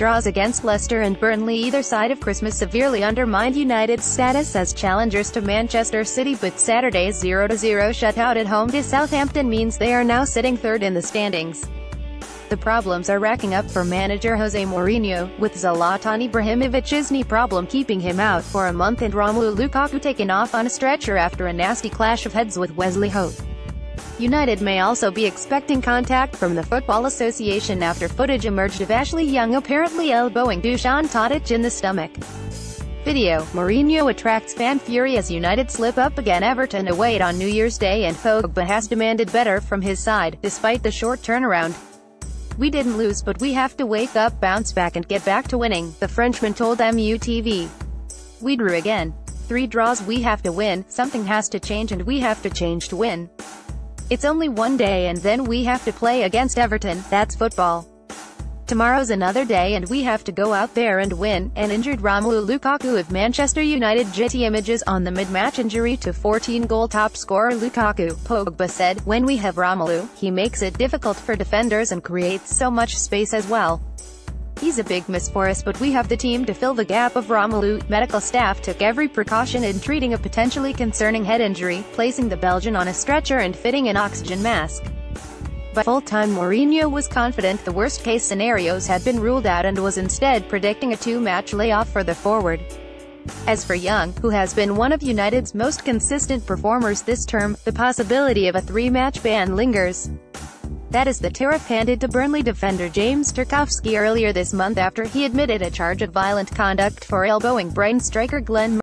draws against Leicester and Burnley either side of Christmas severely undermined United's status as challengers to Manchester City but Saturday's 0-0 shutout at home to Southampton means they are now sitting third in the standings. The problems are racking up for manager Jose Mourinho, with Zlatan Ibrahimovic's knee problem keeping him out for a month and Romelu Lukaku taken off on a stretcher after a nasty clash of heads with Wesley Hoedt. United may also be expecting contact from the Football Association after footage emerged of Ashley Young apparently elbowing Dusan Tadic in the stomach. Video, Mourinho attracts fan fury as United slip up again Everton away on New Year's Day and Pogba has demanded better from his side, despite the short turnaround. We didn't lose but we have to wake up, bounce back and get back to winning, the Frenchman told MUTV. We drew again. Three draws we have to win, something has to change and we have to change to win. It's only one day and then we have to play against Everton, that's football. Tomorrow's another day and we have to go out there and win, an injured Romelu Lukaku of Manchester United Getty images on the mid-match injury to 14-goal top scorer Lukaku, Pogba said, when we have Romelu, he makes it difficult for defenders and creates so much space as well. He's a big miss for us but we have the team to fill the gap of Romelu. Medical staff took every precaution in treating a potentially concerning head injury, placing the Belgian on a stretcher and fitting an oxygen mask. By full-time Mourinho was confident the worst-case scenarios had been ruled out and was instead predicting a two-match layoff for the forward. As for Young, who has been one of United's most consistent performers this term, the possibility of a three-match ban lingers. That is the tariff handed to Burnley defender James Tarkowski earlier this month after he admitted a charge of violent conduct for elbowing Brighton striker Glenn